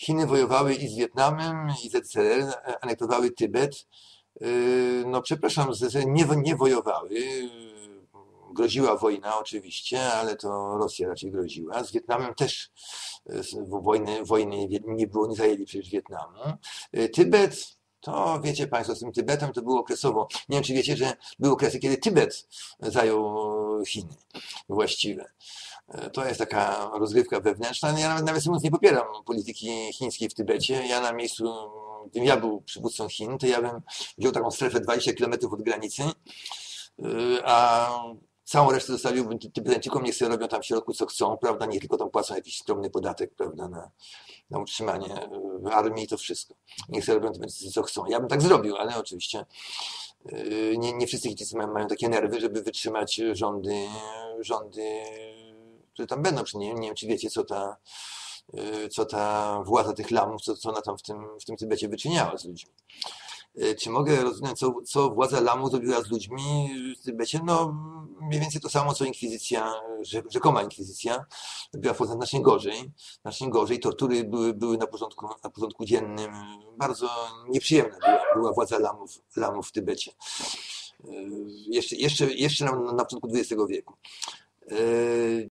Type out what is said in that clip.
Chiny wojowały i z Wietnamem, i ZSRR, anektowały Tybet. Yy, No, przepraszam, nie, nie wojowały. Groziła wojna oczywiście, ale to Rosja raczej groziła. Z Wietnamem też wojny, wojny nie- nie było, nie zajęli przecież Wietnamu. Yy, Tybet, to wiecie Państwo, z tym Tybetem to było okresowo. Nie wiem, czy wiecie, że były okresy, kiedy Tybet zajął Chiny właściwe. E, To jest taka rozgrywka wewnętrzna. Ja nawet, mówiąc, nie popieram polityki chińskiej w Tybecie. Ja na miejscu, gdybym ja był przywódcą Chin, to ja bym wziął taką strefę 20 km od granicy, y, a całą resztę zostawiłbym Ty- Tybetańczykom, niech sobie robią tam w środku co chcą, prawda? Nie tylko tam płacą jakiś skromny podatek, prawda, na, na utrzymanie y, armii to wszystko. Niech robią Tybetańczycy co chcą. Ja bym tak zrobił, ale oczywiście y, nie, nie wszyscy Chińczycy mają, mają takie nerwy, żeby wytrzymać rządy, rządy, które tam będą. Nie, nie wiem, czy wiecie, co ta, y, co ta władza tych lamów, co, co ona tam w tym, w tym Tybecie wyczyniała z ludźmi. Y, Czy mogę rozumieć, co, co władza lamów zrobiła z ludźmi w Tybecie? No, mniej więcej to samo, co inkwizycja, rze- rzekoma inkwizycja, w znacznie gorzej. Znacznie gorzej. Tortury były, były na, porządku, na porządku dziennym. Bardzo nieprzyjemna była, była władza lamów, lamów w Tybecie. Y, Jeszcze, jeszcze, jeszcze na, na początku XX wieku. Y,